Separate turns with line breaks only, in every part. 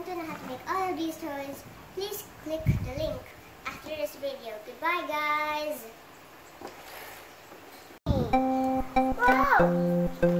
want to know how to make all of these toys, please click the link after this video. Goodbye guys! Wow!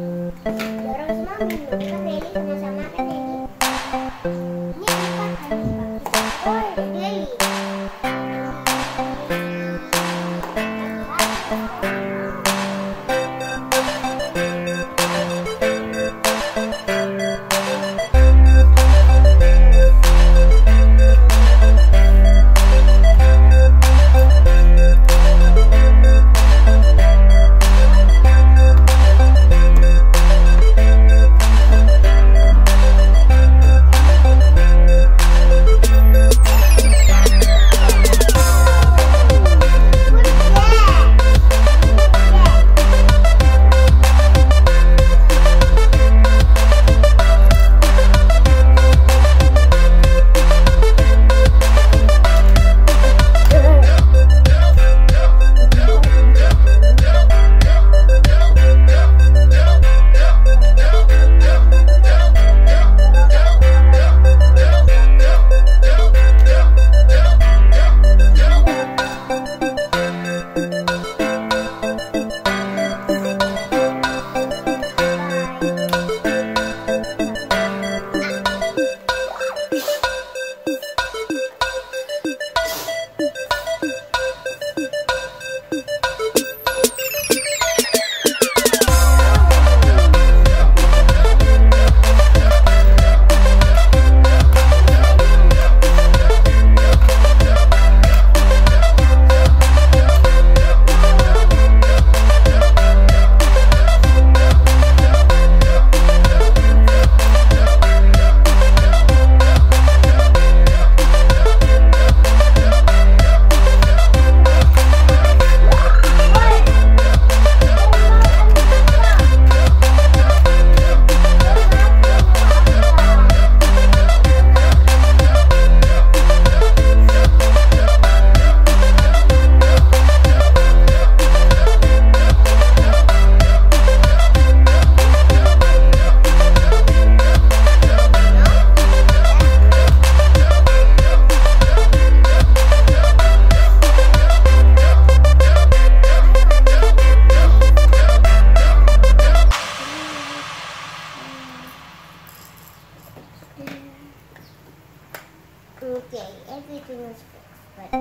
Okay, everything is fixed, but I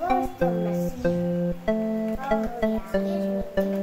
was still messy. Probably